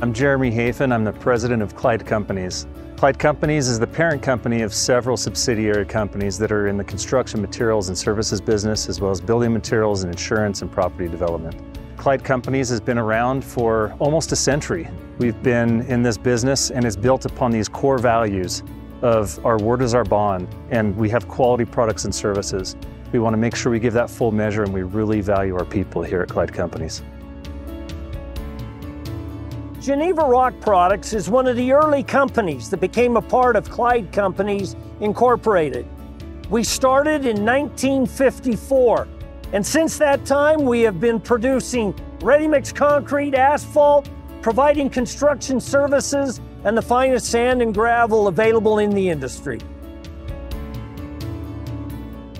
I'm Jeremy Hafen. I'm the president of Clyde Companies. Clyde Companies is the parent company of several subsidiary companies that are in the construction materials and services business, as well as building materials and insurance and property development. Clyde Companies has been around for almost a century. We've been in this business and it's built upon these core values of our word is our bond, and we have quality products and services. We want to make sure we give that full measure and we really value our people here at Clyde Companies. Geneva Rock Products is one of the early companies that became a part of Clyde Companies Incorporated. We started in 1954, and since that time we have been producing ready-mix concrete, asphalt, providing construction services, and the finest sand and gravel available in the industry.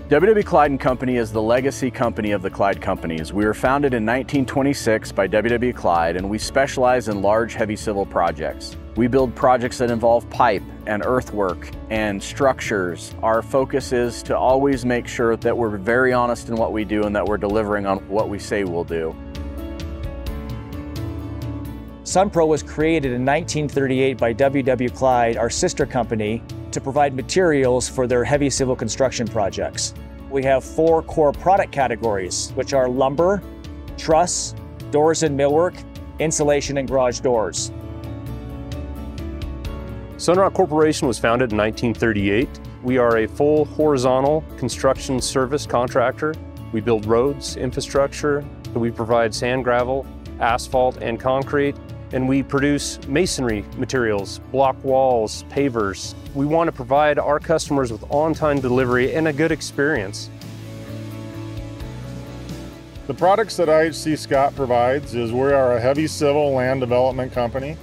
WW Clyde & Company is the legacy company of the Clyde Companies. We were founded in 1926 by WW Clyde and we specialize in large heavy civil projects. We build projects that involve pipe and earthwork and structures. Our focus is to always make sure that we're very honest in what we do and that we're delivering on what we say we'll do. Sunpro was created in 1938 by WW Clyde, our sister company, to provide materials for their heavy civil construction projects. We have four core product categories, which are lumber, truss, doors and millwork, insulation, and garage doors. Sunroc Corporation was founded in 1938. We are a full horizontal construction service contractor. We build roads, infrastructure, we provide sand, gravel, asphalt, and concrete, and we produce masonry materials, block walls, pavers. We want to provide our customers with on-time delivery and a good experience. The products that IHC Scott provides is we are a heavy civil land development company.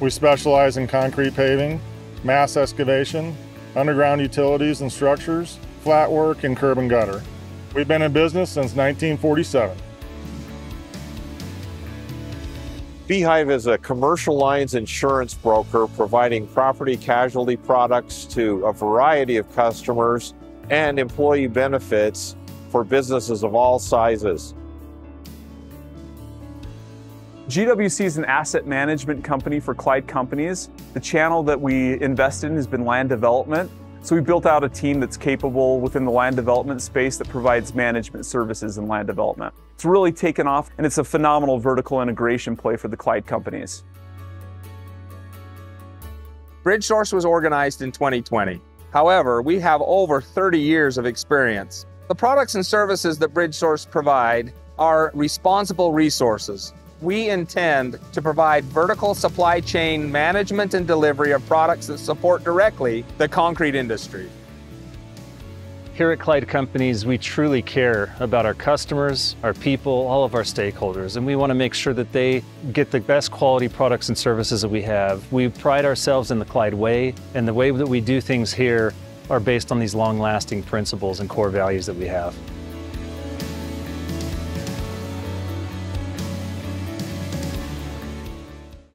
We specialize in concrete paving, mass excavation, underground utilities and structures, flat work, and curb and gutter. We've been in business since 1947. Beehive is a commercial lines insurance broker providing property casualty products to a variety of customers and employee benefits for businesses of all sizes. GWC is an asset management company for Clyde companies. The channel that we invest in has been land development. So we built out a team that's capable within the land development space that provides management services in land development. It's really taken off and it's a phenomenal vertical integration play for the Clyde companies. BridgeSource was organized in 2020. However, we have over 30 years of experience. The products and services that BridgeSource provide are responsible resources we intend to provide vertical supply chain management and delivery of products that support directly the concrete industry. Here at Clyde Companies, we truly care about our customers, our people, all of our stakeholders, and we want to make sure that they get the best quality products and services that we have. We pride ourselves in the Clyde way, and the way that we do things here are based on these long-lasting principles and core values that we have.